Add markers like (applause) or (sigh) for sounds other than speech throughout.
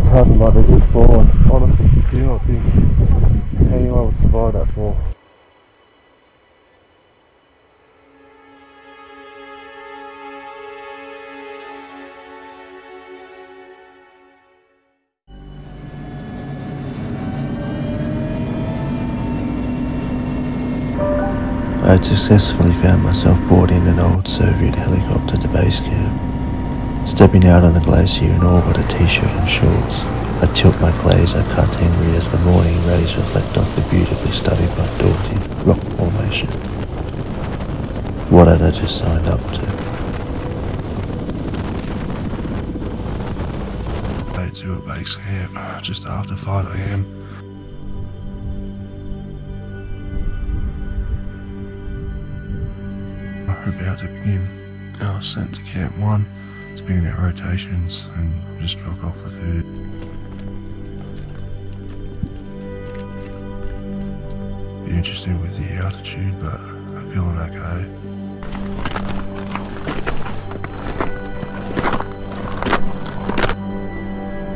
what's happened, but they're just falling. Honestly, do not think anyone would survive that fall. I had successfully found myself board in an old Soviet helicopter to base camp. Stepping out on the glacier in all but a t-shirt and shorts, I tilt my glaze glazer Khan Tengri as the morning rays reflect off the beautifully studied but daunting rock formation. What had I just signed up to? Day two at base camp, just after 5am. We're about to begin our ascent to Camp 1 begin our rotations and just drop off the food. Be interesting with the altitude, but I'm feeling okay.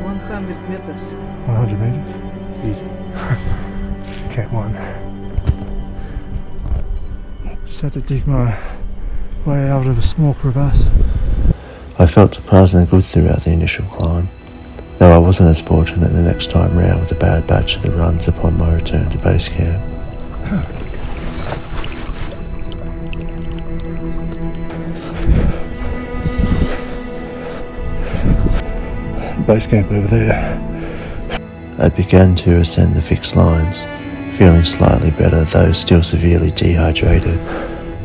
One hundred meters. 100 meters? Easy. (laughs) Camp 1. Just had to dig my way out of a small crevasse. I felt surprisingly good throughout the initial climb, though I wasn't as fortunate the next time round with a bad batch of the runs upon my return to base camp. Base camp over there. I began to ascend the fixed lines, feeling slightly better though still severely dehydrated.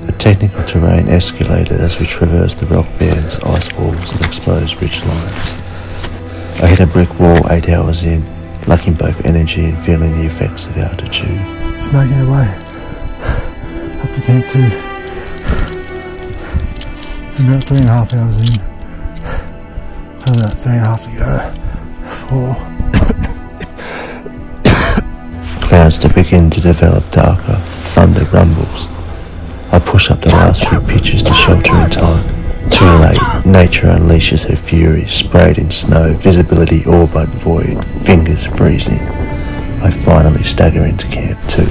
The technical terrain escalated as we traversed the rock bands, ice walls and exposed ridge lines. I hit a brick wall eight hours in, lacking both energy and feeling the effects of altitude. It's making our way up to camp 2. About three and a half hours in. Probably about three and a half to go. Four. (coughs) Clouds to begin to develop darker, thunder rumbles. I push up the last few pitches to shelter in time. Too late, nature unleashes her fury, sprayed in snow, visibility all but void, fingers freezing. I finally stagger into camp 2.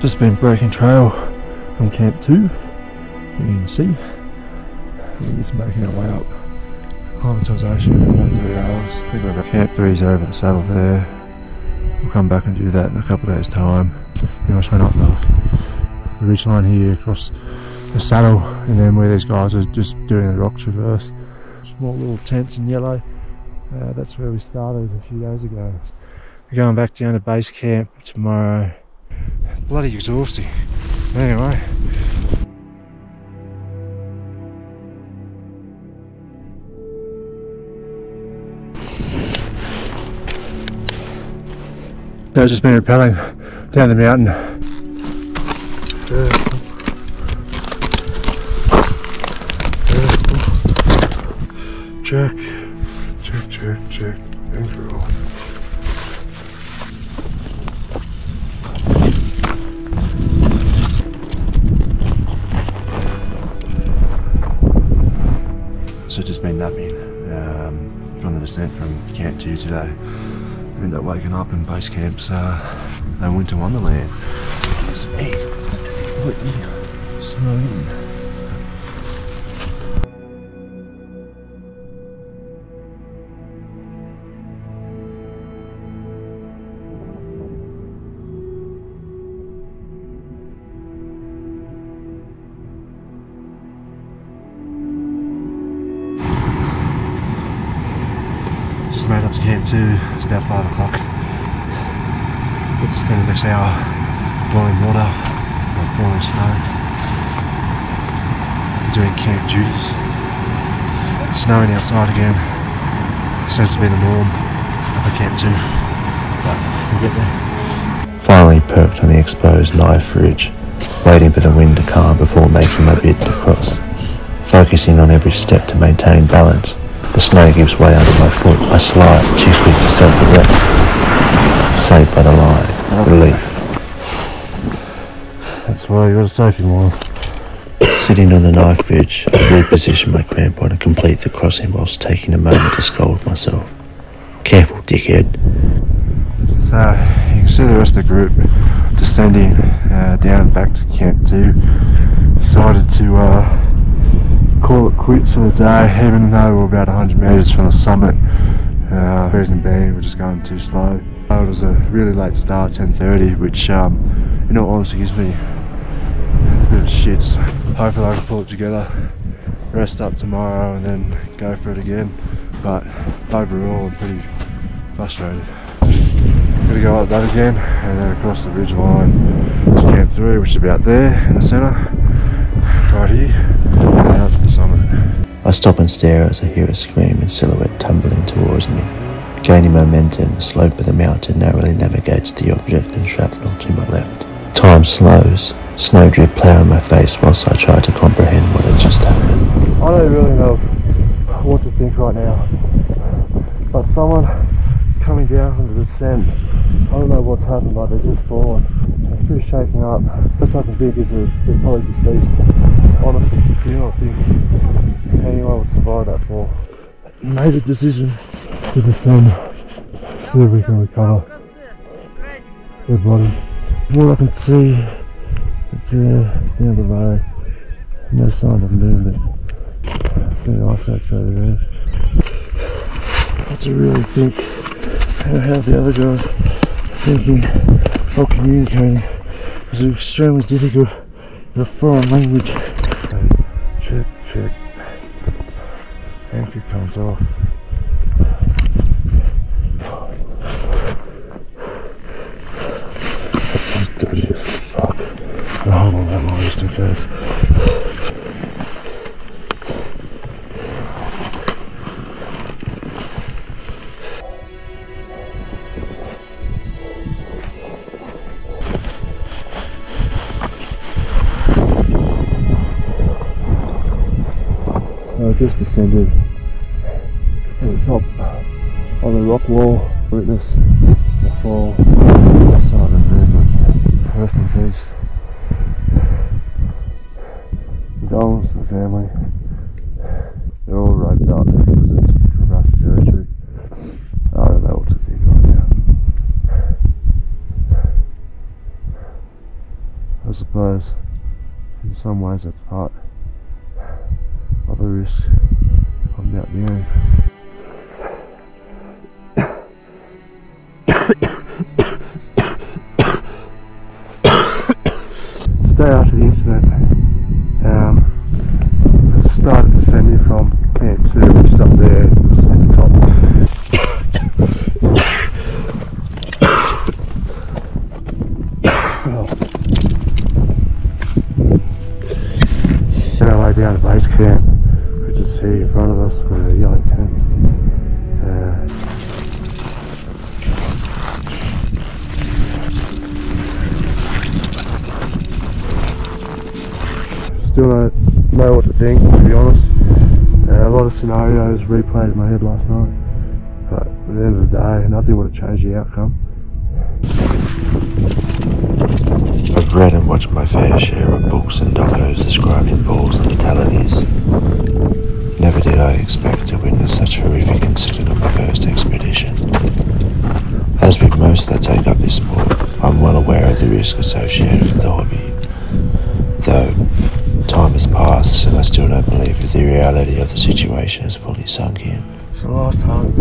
Just been breaking trail from camp 2. You can see. We're just making our way up. Acclimatisation in about three hours. I think we're camp 3's over the saddle there. We'll come back and do that in a couple of days' time. Much went up the, the ridge line here across the saddle and then where these guys are just doing the rock traverse. Small little tents in yellow. Uh, that's where we started a few days ago. We're going back down to base camp tomorrow. Bloody exhausting. Anyway. So just been rappelling down the mountain. Check, check, check, check, and. So just been napping um, from the descent from Camp 2 today. Ended up waking up in base camps, uh, no winter wonderland. In. Just made up to camp two. It's about five o'clock. Get to spend the next hour blowing water, blowing snow, doing camp duties. It's snowing outside again. Seems to be the norm at camp two. But we'll get there. Finally perked on the exposed knife ridge, waiting for the wind to calm before making my bid to cross. Focusing on every step to maintain balance, the snow gives way under my foot. I slide, too quick to self-arrest. Saved by the line. Relief. That's why you got a safety wire. Sitting on the knife ridge, I reposition my crampon and complete the crossing whilst taking a moment to scold myself. Careful, dickhead. So you can see the rest of the group descending uh, down back to Camp 2. Decided to uh, call it quits for the day, even though we're about 100 metres from the summit. Uh, reason being, we're just going too slow. It was a really late start, 10.30, which um, in all honesty gives me a of shits. Hopefully I can pull it together, rest up tomorrow and then go for it again. But overall I'm pretty frustrated. Gonna go up that again and then across the ridge line to Camp 3 which is about there in the centre, right here, and up to the summit. I stop and stare as I hear a scream in silhouette tumbling towards me. Gaining momentum, the slope of the mountain narrowly navigates the object and shrapnel to my left. Time slows, snowdrift on my face whilst I try to comprehend what had just happened. I don't really know what to think right now, but someone coming down from the descent, I don't know what's happened, but they're just fallen. It's pretty shaken up. Best I can think is that they're probably deceased. Honestly, I do not think anyone would survive that fall. Made a decision to descend so that we can recover their body. From what I can see, it's uh, down the road. No sign of movement. See ice axe over there. What to really think how, how the other guys thinking or communicating is extremely difficult in a foreign language. Check, check. Anchor comes off. It's dirty as fuck. On just in case. I just descended to the top of the rock wall, witness the fall, the sign of movement. Rest in peace. Condolences to the family. They're all roped up because it's crevasse territory. I don't know what to think right now. I suppose in some ways that's part of the risk of mountaineering. Uh, still don't know what to think, to be honest. Uh, a lot of scenarios replayed in my head last night, but at the end of the day, nothing would have changed the outcome. I've read and watched my fair share of books and docos describing and fatalities. Never did I expect to witness such a horrific incident on my first expedition. As with most that take up this sport, I'm well aware of the risk associated with the hobby. Though, time has passed and I still don't believe that the reality of the situation has fully sunk in. It's the last hug